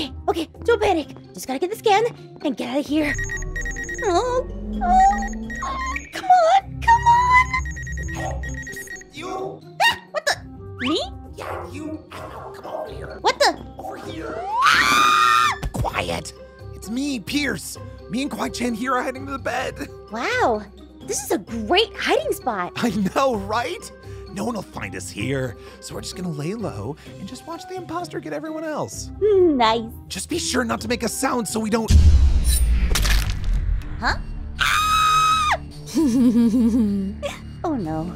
Okay, okay, don't panic. Just gotta get the scan and get out of here. Oh, oh, come on, come on. You! Ah, what the? Me? Yeah, you! Come over here. What the? Over here. Quiet! It's me, Pierce. Me and Kawaii Chan here are heading to the bed. Wow, this is a great hiding spot. I know, right? No one will find us here. So we're just gonna lay low and just watch the imposter get everyone else. Nice. Just be sure not to make a sound so we don't. Huh? oh no.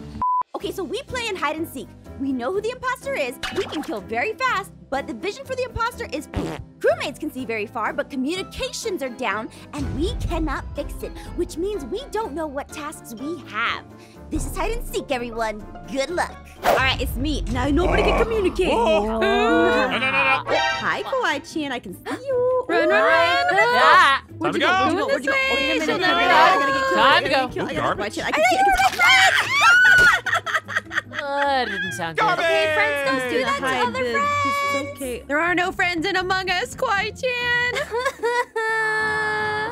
Okay, so we play in hide and seek. We know who the imposter is, we can kill very fast, but the vision for the imposter is poor. Crewmates can see very far, but communications are down, and we cannot fix it, which means we don't know what tasks we have. This is hide and seek, everyone. Good luck. All right, it's me. Now nobody can communicate. No, no, no, no. Hi, Kawaii Chan. I can see you. Run, run, run. Ah, Where'd Time you to go? go. Where'd you go? Where'd you go? This Wait a way, minute, she'll wait a never minute, know. I gotta get killed. Time I to gotta go. get killed. I gotta get- I can see. I can see. Uh, didn't sound good. Garbage! Okay, friends, don't do that to Hide other the- friends. It's okay. There are no friends in Among Us, Kawaii Chan.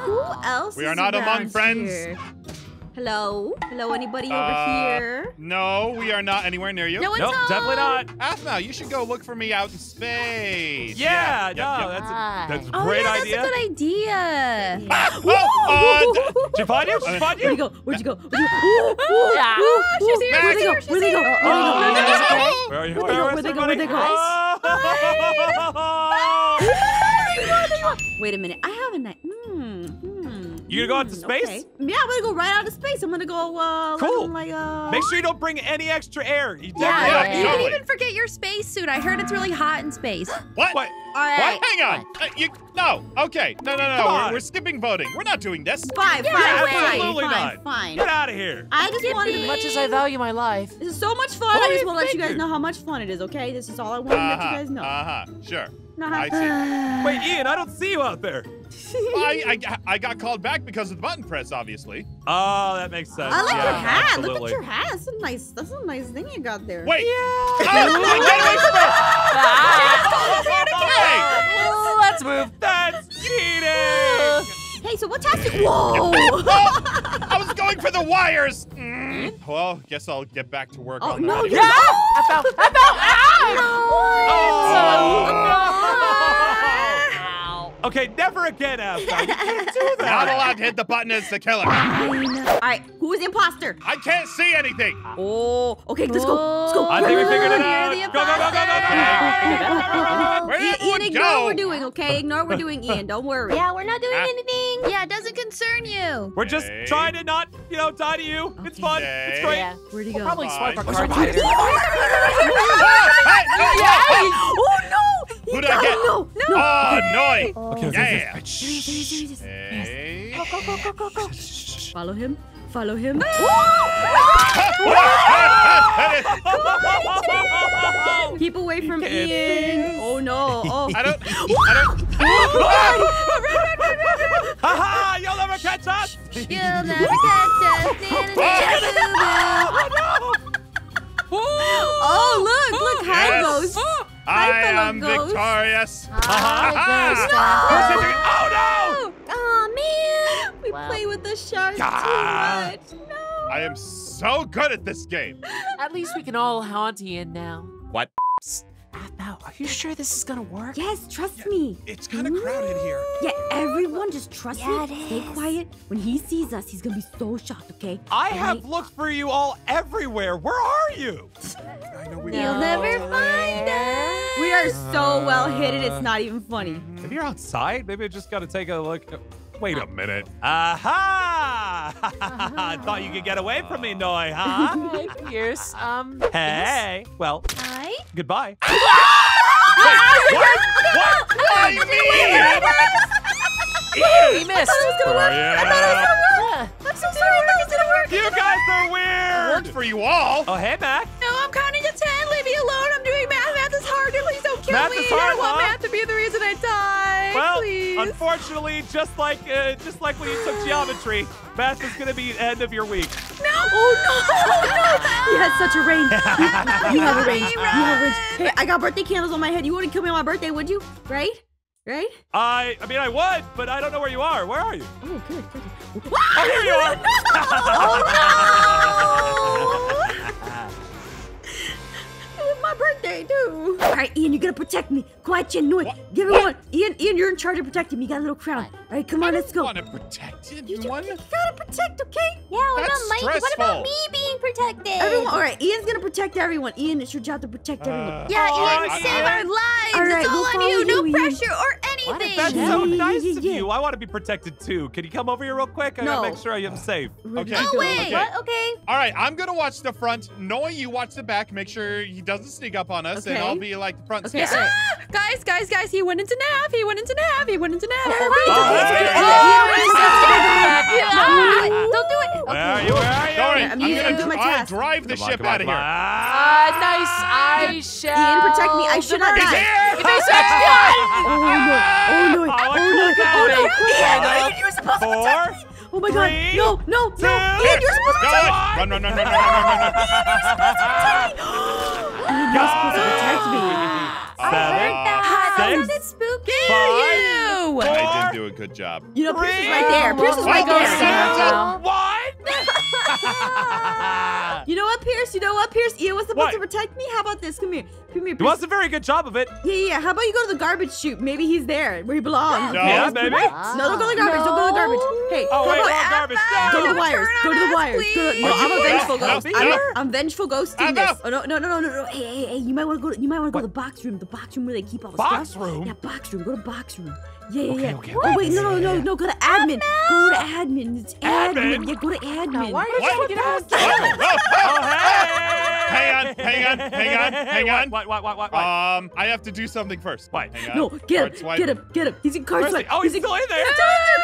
Who else? We is are not among around friends. here? Hello? Hello, anybody Uh, over here? No, we are not anywhere near you. No one's nope, home. definitely not. Aphmau, you should go look for me out in space. Yeah, Yep, no, yep, yep. that's a, that's a Oh, great yeah, idea. That's a good idea. Ah, oh, uh, Did you find you? Did you find Where'd you? you go? Where'd you go? Where'd you go? Ooh, ooh, Yeah. ooh, She's here, Where'd they go? Where'd they go? she's Where'd they go? Where'd they go? Where are you? Where'd they go? Where'd they go? Where'd they go? Oh! Wait a minute. I have a night. Hmm. You gonna go out to hmm, space? Okay. Yeah, I'm gonna go right out of space. I'm gonna go. Uh, Cool. Like, uh, Make sure you don't bring any extra air. You Yeah, definitely Yeah, don't you need- can totally. even forget your spacesuit. I heard it's really hot in space. What? What? All right. What? Hang on. Uh, you no. Okay. No, no, no. Come We're, on. we're skipping voting. We're not doing this. Fine, fine, Yeah, fine, absolutely fine, not. fine. Get out of here. I just wanted to. Much as I value my life. This is so much fun. What I just want to let you guys know how much fun it is. Okay, this is all I want to let you Uh-huh. guys know. Uh-huh. Sure. I see. Wait, Ian, I don't see you out there. I, I I got called back because of the button press, obviously. Oh, that makes sense. I like yeah, your hat. Look Absolutely. at your hat. That's a nice. That's a nice thing you got there. Wait. Yeah. Oh, get away from me! Let's move. That's cheating. Hey, so what task? Whoa! Oh, I was going for the wires. Mm. Well, guess I'll get back to work oh on no! that. You're I fell. I fell. Oh. Okay, never again, Aphmau. You can't do that. Not allowed to hit the button as the killer. fine. All right, who is the imposter? I can't see anything. Oh, okay. Let's go. Let's go. I think we figured it You're out. the Go, go, go, go, go, go. Where did Ian, everyone Ian, ignore go? what we're doing, okay? Ignore what we're doing, Ian. Don't worry. Yeah, we're not doing Ah. anything. Yeah, it doesn't concern you. We're just Okay. trying to not, you know, die to you. It's fun. It's Okay. great. Yeah. Where'd he We'll go? probably swipe our Fine. cards What's later. Oh, hey, no, no, no. Oh no! Who did I got- get? No, no. Oh, Noi. Okay, okay, okay. Yeah. Hey. Follow him. Follow him. Keep away from Ian. Oh no. Oh. I don't. I don't. Haha, you'll never catch us. You'll never catch us. Oh Oh! look! Look, hi Yes. Ghost. I am ghost. victorious. Oh no! Aw, man. We Wow. play with the shark Ah. too much. No. I am so good at this game. At least we can all haunt Ian now. What? Now, are you sure this is gonna work? Yes, trust me. It's kind of crowded here. Yeah, everyone just trust Yeah, me. it Stay quiet. When he sees us, he's gonna be so shocked. Okay. I And have looked for you all everywhere. Where are you? I know we. You'll never find us. We are so well hidden. It's uh, not even funny. Maybe you're outside. Maybe I just got to take a look. Wait a minute. Aha! I thought you could get away from me, Noi, huh? Hi, Pierce. Um. hey. Well, Hi. goodbye. What? What? What? Why me? We missed. Oh, yeah. Yeah. I'm so sorry. I thought it was gonna work. You guys are weird. Worked for you all. Oh, hey, Mac. No, I'm counting to ten. Leave me alone. I'm doing math. Math is hard. Please don't kill Math me. is I hard, don't want huh? math to be the reason I die. Well, please. unfortunately, just like uh, just like when you took geometry, math is gonna be the end of your week. Oh no! Oh no! You had such a range. You, you have a range. You have a range. Hey, I got birthday candles on my head. You wouldn't kill me on my birthday, would you? Right? right? I, I mean, I would, but I don't know where you are. Where are you? Oh, good, good. Oh, here you are. It was my birthday too. All right, Ian, you're gonna protect me. Quiet, Chen, Noi. Give me one. Ian, Ian, you're in charge of protecting me. You got a little crown. All right, come on, let's go. I Want to protect You, you, anyone? you gotta protect, okay? Yeah, what That's about Mike? What about me being protected? Everyone, all right. Ian's gonna protect everyone. Ian, it's your job to protect everyone. Uh, Yeah, all Ian, right, save I- our lives. All right, it's all we'll on follow you. No Ian. pressure or anything. That's Yeah, so yeah, nice yeah, of yeah. you. I want to be protected too. Can you come over here real quick? I No. gotta make sure I'm safe. Okay. gonna go. wait, Okay. what? Okay. All right, I'm gonna watch the front, knowing you watch the back. Make sure he doesn't sneak up on us, and I'll be like the front. Okay, stare. Guys, guys, guys, he went into Nav. He went into Nav. He went into Nav. Oh, Ah, Don't do it. Where are you? Where are you? Don't I'm I'm, using- gonna I'm doing my I'll task. drive the ship out of here. on. Ah, nice. I shall. Ian, protect me. I should not divert- die. Here! If they search! Oh no! Oh no! Oh, Oh no! Oh no! on? Ian, Five, Ian, you were supposed to protect me. Oh my god! three, No! No! two, No! Ian, you're supposed to Go protect me. on. Run, run, run, run, run, run, run, run. Ian, you're supposed to protect me. Seven. That Six. sounded spooky. Five. I Four. didn't do a good job. You know, Pierce is right there. Pierce is right What? there. One. You know what, Pierce? You know what, Pierce? Ian was supposed What? to protect me. How about this? Come here. Come here, It Pierce. was a very good job of it. Yeah, yeah, yeah. How about you go to the garbage chute? Maybe he's there where he belongs. No. okay? Yeah, maybe. No, don't go to the garbage. Don't go to the garbage. Hey, Oh, how wait, about wrong garbage. Go to the wires. Go to the wires. Go to, no, I'm a vengeful ghost. I'm, no. a, I'm vengeful ghosting Enough. this. Oh no, no, no, no, no, no. Hey, hey, hey. You might want to go. To, you might want to go to the box room. The box room where they keep all the Box stuff. room? Yeah, box room. Go to box room. Yeah, yeah, Okay, yeah. okay, oh wait, no, no, no, no. Go to admin. Go to admin. It's admin. Admin? Yeah, go to admin. Why are you What? trying to get out? Oh, oh, Oh, oh. hey! Hang on, hang on, hang on, hang on. What, what, what, what, what? Um, I have to do something first. What? Hang on. No, get him, swipe. get him, get him. He's in card Where's swipe. he? Oh, he's in- still in there.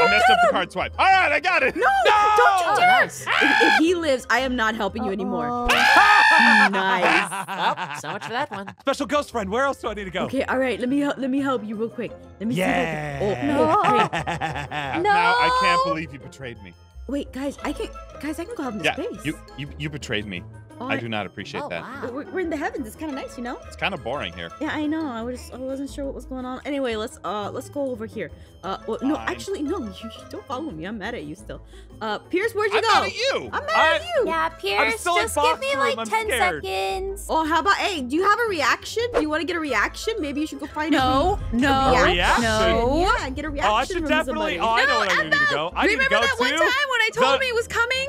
I messed up the card swipe. All right, I got it. No, don't you Oh, dare. nice. If, if he lives, I am not helping you anymore. nice. Well, so much for that one. Special ghost friend, where else do I need to go? Okay, all right. Let me help. Let me help you real quick. Let me Yeah. see. If I can, oh, oh, wait, Now I can't believe you betrayed me. Wait, guys. I can, guys. I can go out in Yeah, space. you you you betrayed me. Oh, I do not appreciate Oh, that. wow. We're, we're in the heavens. It's kind of nice, you know. It's kind of boring here. Yeah, I know. I was, I wasn't sure what was going on. Anyway, let's, uh, let's go over here. Uh, well, no, actually, no. You, you don't follow me. I'm mad at you still. Uh, Pierce, where'd you I'm go? mad at you. I'm mad I- at you. Yeah, Pierce, still in just give me room, like I'm 10 scared. seconds. Oh, how about? Hey, do you have a reaction? Do you want to get a reaction? Maybe you should go find No, a, no, a reaction? no. Yeah, get a reaction Oh, I should from definitely. somebody. Oh, I know where I need to go. I need to Remember go that one to. time when I told the- him he was coming?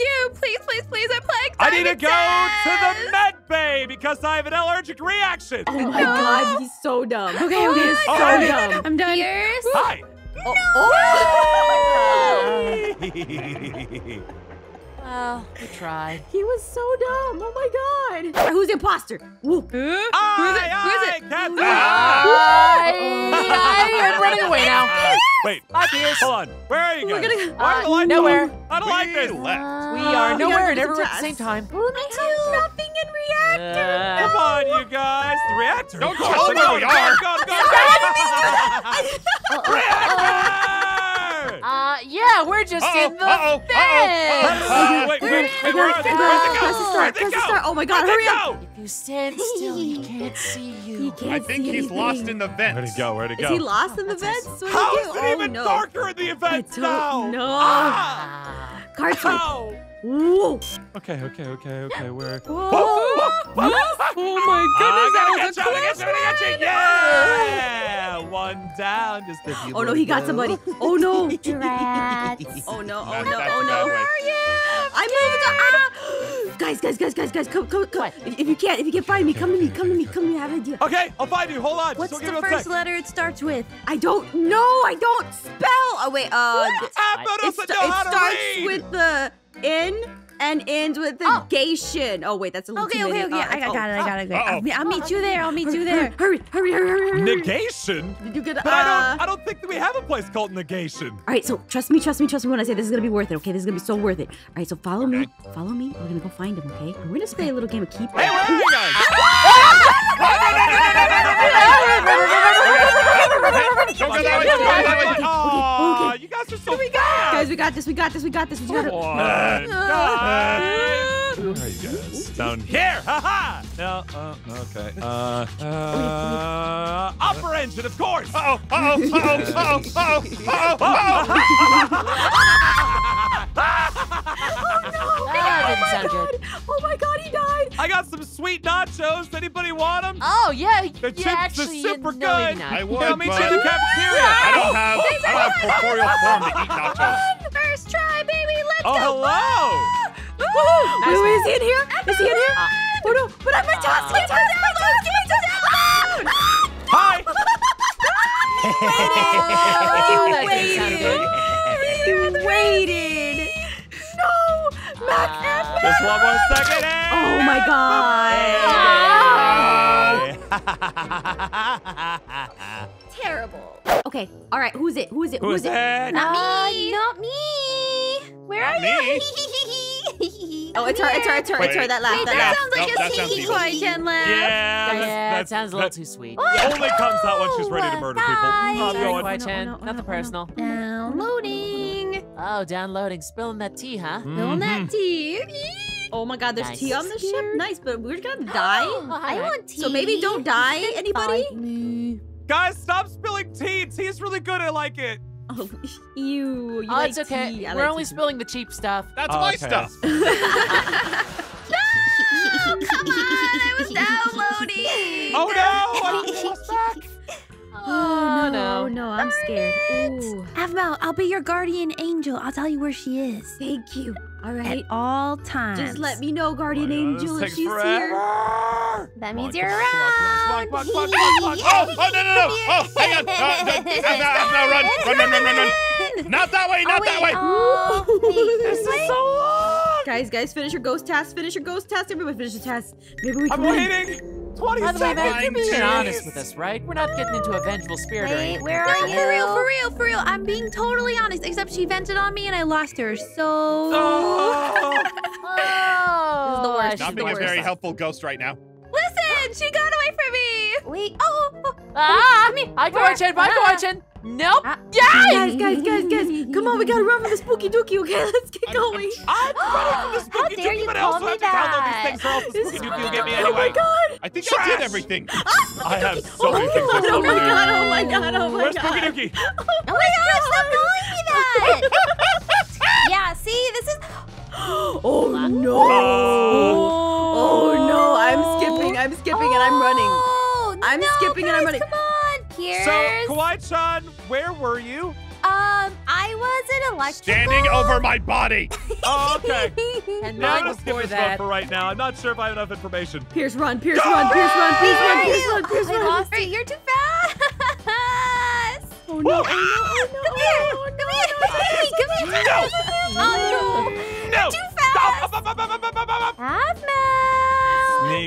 I, I you. Please, please, please. I plagued I need to Simon go to the med bay because I have an allergic reaction. Oh my god, he's so dumb. Okay, oh okay. He's so Alright. dumb. I'm done. Pierce. Hi. Oh. Well, we tried. He was so dumb. Oh my god. Alright, who's the imposter? Woo. Who? Who is it? Aye, Who is aye, it? Captain. I, I'm running away now. Wait, Bye, Pierce. hold on. Where are you We're gonna- Why are the Uh, lights nowhere. off? I don't like We this. left. We Uh, are nowhere gotta and go everywhere at the same time. Who me too. Nothing in reactor. Come on, you guys. The reactor. Don't Go, tell them go, where we go, are. Go, go, go. Reactor! Uh, yeah, we're just Uh-oh, in the uh-oh, uh-oh, fence. Uh, wait, wait, wait, I where are gotta, they? I Where'd gotta they press go? the start. Where'd they Press the go? start. Oh my god, Where'd hurry they up. go? If you stand still, he can't see He you. can't I think see he's anything. lost in the vents. Where'd he go? Where'd he Is go? he lost in the That's vents? us. What How did is he it do? Oh even no. darker in the events I now? don't know. Ah! Card swipe. How? Whoa. Okay, okay, okay, okay. Where? Whoa. Oh my goodness, that was a I close got you, I got you, I. Yeah! One down, just a few Oh no, he to got somebody. Oh no. Rats. Oh no, oh That's- no, oh a bad no. way. I moved to ah! Guys, guys, guys, guys, guys, come, come, come. What? If you can't, if you can't find me, come to me, come to me, come to me. I have an idea. Okay, I'll find you. Hold on. What's the give me a first sec. letter it starts with? I don't know. I don't spell. Oh wait, uh, th- Appa it, doesn't sta- know it starts with the N and ends with the Oh. gation. Oh wait, that's a little Okay, too okay, many. okay. Uh, I got, oh, got it. I got it. Uh-oh. I'll, meet- I'll meet you there. I'll meet you there. Hurry, hurry, hurry, hurry, hurry. Negation? Did you get? But uh, I don't. I don't think that we have a place called negation. All right, so trust me, trust me, trust me when I say this is gonna be worth it. Okay, this is gonna be so worth it. All right, so follow me, follow me. We're gonna go find him. Okay, and we're gonna play a little game of keep. Hey, where are you guys? Don't go that way. Don't go that way. Okay, Aw, okay. you guys are so fast. Guys, we got this. We got this. We got this. We got Come on, guys. Where are you guys? Down here. Ha ha. No. Uh, okay. Uh, uh, operator. engine, of course. Uh-oh, uh-oh, uh-oh, uh-oh, uh-oh, uh-oh, uh-oh. That didn't sound good. Oh my god, he died. I got some sweet nachos. Anybody want them? Oh yeah, The yeah, chips are actually, you super know, good. not. I would, They'll meet you but in the cafeteria. I don't have, I don't have corporeal form to eat nachos. First try, baby. Let's Oh, go. hello. Woohoo! Wait, wait, is he in here? Is he in here? Uh, oh no, but I'm my task, my task, my task, my task. Hi. Oh, that didn't sound good. He waited. No, Mac Uh, and Just one more second. Oh my god. Terrible. Okay, all right, who's it? Who is it? Who Who's it? it? Not me. Not me. Where Not are me. you? Oh, it's her, it's her, it's her, it's her. That laugh, Wait, that that laugh. sounds like Nope, a sounds sneaky evil. Quiet laugh. Yeah, Yeah, that's- it sounds a little that- too sweet. Only comes out when she's ready to murder people. Guys. I'm Sorry, going. Quiet no, no, no, Nothing no. personal. Downloading. Oh, downloading, spilling that tea, huh? Spilling that mm-hmm. tea. Oh my god, there's Nice. tea on the ship. Nice, but we're gonna die. Oh, I want tea. So maybe don't die, anybody? Guys, stop spilling tea. Tea is really good. I like it. Oh, ew. You Oh, like it's okay. tea. We're like only tea. spilling the cheap stuff. That's Oh, my okay. stuff. Oh, come on. I was downloading. Oh no! I'm lost back. Oh no, no. no, I'm scared. Ooh, Aphmau, I'll be your guardian angel. I'll tell you where she is. thank you. All At all times. Just let me know, guardian Oh, uh, yeah, this angel, if takes she's here. forever. That Come means on, you're come on, come on, around. Oh, oh, no, no, no. Oh, hang on. Aphmau, Aphmau, run. Run, run, run, run, run. Not that way, not oh, that way. Oh, wait, This is so long. Guys, guys, finish your ghost task. Finish your ghost task. Everybody finish the task. Maybe we can I'm win. waiting. 20 By the way, man, you're being honest with us, right? We're not getting into a vengeful spirit or Wait, anything. where No, are you? for real, for real, for real. I'm being totally honest. Except she vented on me and I lost her. So. Oh. Oh, the worst. she's Not the being a very helpful ghost right now. Listen, she got away from me. Wait. Oh, oh, Ah, I go Archen, I go Archen. Nope. Ah. Guys, guys, guys, guys. Come on, we gotta run for the spooky dookie, okay? Let's get I'm- going. I'm ready for the How spooky dare dookie, you but I call also have to download that? these things or else the spooky dookie will get me Oh my god. I think I did everything. I have so many things Oh to my god, oh my god, oh my Where's god. Spooky Dookie? Oh my oh gosh, stop calling me that. yeah, see, this is. Oh no. Oh. oh no, I'm skipping, I'm skipping, and I'm running. Oh, I'm no, skipping and I'm guys, running. Come on, Pierce. So, Kawaii-chan, where were you? Um, I was an electrical. Standing over my body. Oh, okay. And Yeah, I'm right gonna skip before this one that, for right now. I'm not sure if I have enough information. Pierce, run, Pierce, run, Pierce, run, Pierce, run, Pierce, run, Pierce, I run. lost you. You're too fast. Oh no, oh no, oh no. Come here. Come here. Come here. No! Oh No! Too Stop! fast. Up, up, up, up, up, up, up, up. no. Half Sneaking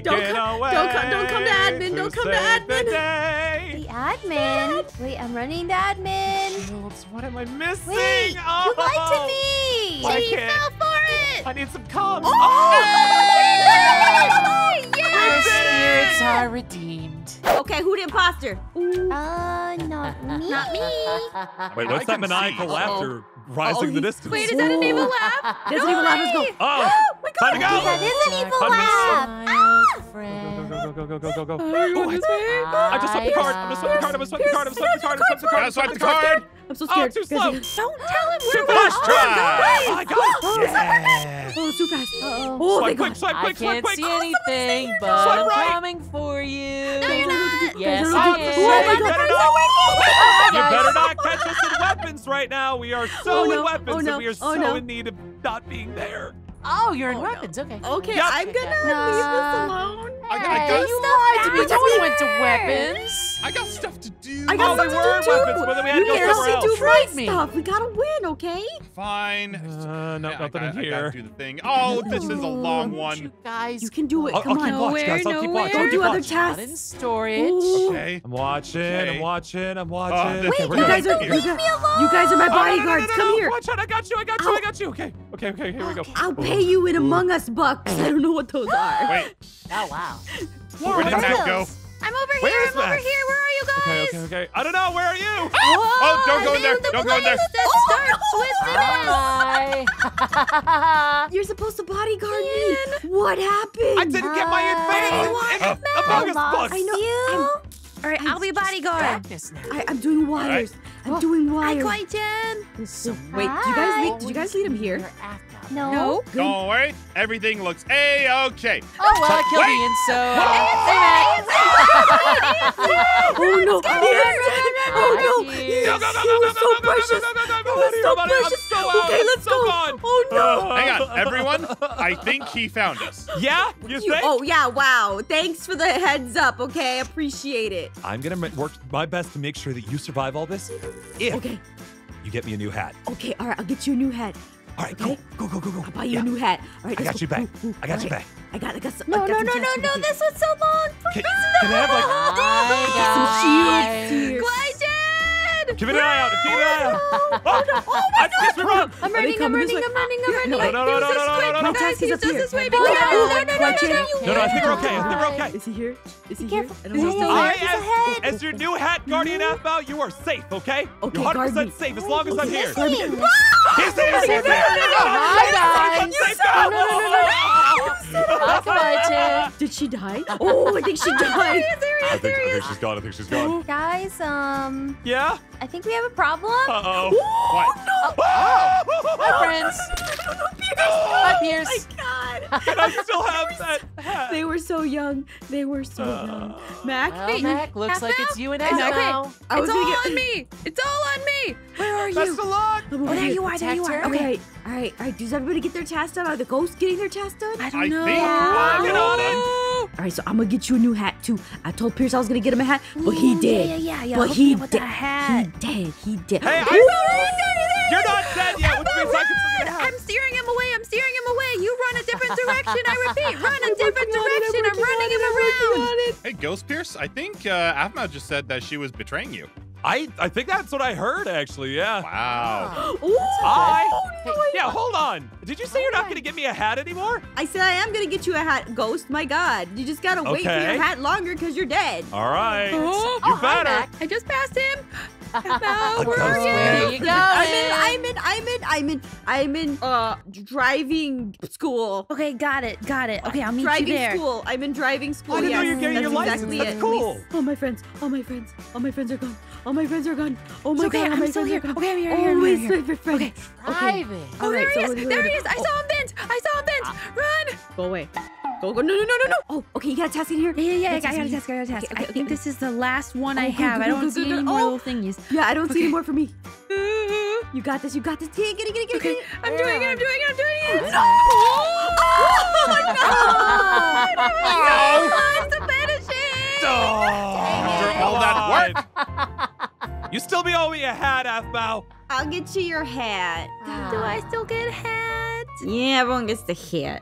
Don't come- away. don't come- don't come to admin, don't come to save the admin. The admin. Wait, I'm running the admin. Worlds, What am I missing? Wait, oh. you lied to me. Why She can't- fell for it. I need some comms. our spirits are redeemed. Okay, who the imposter? Uh, not me. Not me. Wait, I what's that maniacal see. laughter rising the distance? Wait, is that an evil laugh? Doesn't even laugh, let's go. Oh, time to go. That is an evil laugh. My Go, friend. go, go, go, go, go, go, go. Are you Oh, on I, this? I just swept the card. I'm gonna swipe the card. I'm gonna swipe the card. I'm gonna swipe the card. I'm gonna swipe the card. Gotta swipe the card. I'm so Oh, scared. too Guys, slow. guys, Don't tell him Too we're fast. wrong. Try. I got it. Yeah. Oh, it's too fast. Uh-oh. Oh, Swipe thank quick, God. swipe I quick, swipe can't quick. see anything, but Swipe I'm right. coming for you. No, you're not. Yes, Oh, I my am. God. You better not. You better not catch us in weapons right now. We are so Oh, in no. weapons, Oh, no. and we are Oh, so no. in need of not being there. Oh, you're in Oh, no. weapons. Okay. Okay, Yep. I'm gonna No. leave this alone. I, I, got, You lied to me. No one went to weapons. I got stuff to do. I got Oh, we to do. weapons, but then we had to you go can't somewhere only do else. me. stuff. We gotta win, okay? Fine. Uh, no, Yeah, nothing gotta- in I here. gotta do the thing. Oh, this is a long You one. guys. You can do it. I'll, Come I'll keep on. watch, guys. I'll keep Nowhere, watch. Don't I'll do keep other watch. Not in storage. Ooh. Okay. I'm watching. Okay. I'm watching. I'm watching. this- Wait, you guys are get you here. guys, you guys are my Oh, no, no, no, bodyguards. no, no, Come here. Watch out. I got you. I got you. I got you. Okay. Okay. Okay. Here we go. I'll pay you in Among Us bucks. I don't know what those are. Wait, Oh wow. Where did what Matt go? I'm over Where here. is I'm over Max? here. Where are you guys? Okay. Okay. Okay. I don't know. Where are you? Oh, don't go in there. The Don't go in there. place that starts with an Hi. You're supposed to bodyguard me. What happened? I didn't get my Uh, advantage in uh, Among Us Lost books. I know. you. All right, I'll be bodyguard. I, am doing wires. I'm doing wires. Hi, wires. Clayton. Wait, did you guys lead, did you guys lead him here? No. No. Don't worry, everything looks a-okay. Oh, well, I killed Wait. Ian, so. Hey, Mac. Oh no! Oh, oh, oh no! Hi, He, was so precious. He go, was go, so go, go, precious. I'm so out, Okay, I'm let's so go. gone. Oh no! Uh, hang on, everyone. I think he found us. Yeah, you You- think? oh yeah! Wow! Thanks for the heads up. Okay, I appreciate it. I'm gonna ma- work my best to make sure that you survive all this. If Okay. you get me a new hat. Okay. All right. I'll get you a new hat. All right, go, okay. go, go, go, go. I'll buy you yeah. a new hat. All right, I got go. you back. I got right. you back. I got, I got some. No, got no, some no, no, no. This was so long. Can, can I have like? Oh, some shields. Glided. Keep an eye out. Keep an eye out. Oh, no. oh my god! We're. I'm running. I'm running. I'm running. I'm running. No, no, no, no, no, no, no. Guys, he's up here. No, no, no, no, no. No, no. no, I think we're okay. I think we're okay. Is he here? Is he here? I don't know. As your new hat guardian Aphmau, you are safe. Okay. Okay. You're 100% safe as long as I'm here. Guard me. He's here. He's here. Hi, guys. Let's go. Hi, Clayton. Did she die? Oh, I think she died. I think, I think she's gone. I think she's gone. Guys, um, Yeah? I think we have a problem. Uh-oh. What? Oh no! Hi, friends. Hi, Pierce. God. Can I still have that hat? They were so young. They were so Uh, young. Mac, Well, Mac, looks like it's you and It's Al okay. now. I was It's all get. on me. It's all on me. Where are Best you? of luck. I'm Oh, there here. you are. There you are. Her. Okay. Okay. All right. All right. Does everybody get their tasks done? Are the ghosts getting their tasks done? I I don't think know. we're Get on it. All right. So I'm gonna get you a new hat too. I told Pierce I was gonna get him a hat, but he did. Yeah, yeah, yeah. But Hook he did. He did. He did. Hey, Ooh. I, you're not dead yet, which means I can still get a. I'm steering him away. I'm steering him away. You run a different direction. I repeat, run a different direction. I'm running him around. Hey, Ghost Pierce, I think uh, Aphmau just said that she was betraying you. I, I think that's what I heard, actually, yeah. Wow. Ooh. I, Hey, yeah, hold on. Did you say you're not going to give me a hat anymore? I said I am gonna get you a hat, Ghost. My God, you just gotta wait for your hat longer because you're dead. All right. Oh, you oh, better. I just passed him. A No, where are you? Where you going? I'm in. I'm in. I'm in. I'm in. I'm in. Uh, driving school. Okay, got it, got it. Okay, I'll meet driving you there. Driving school. I'm in driving school. I didn't know you were getting that's your license. exactly That's it. cool. All my friends. All my friends. All my friends are gone. All my friends are gone. Oh my It's okay, god. I'm my still here. Okay, I'm here, I'm Oh, here, my here, here. favorite friend. Okay. Driving. Oh, All there right, he so is. we're There he is. I saw him bent. I saw him bent. Run. Go away. Go go. No no no no no. Oh, okay. You got a task in here. Yeah, yeah, yeah. I got, I got a task. I got a task. Okay, okay, I think okay. this is the last one I Oh, good, have. I don't see any more Oh. little thingies. Yeah, I don't see any more for me. You got this. You got this. Get it. Get it. Get it. Get it. Okay, it. I'm doing it. I'm doing it. I'm doing it. Oh my god. I'm the finishing. After all that work. You still be owing me a hat, Aphmau. I'll get you your hat. Do I still get a hat? Yeah, everyone gets the hat.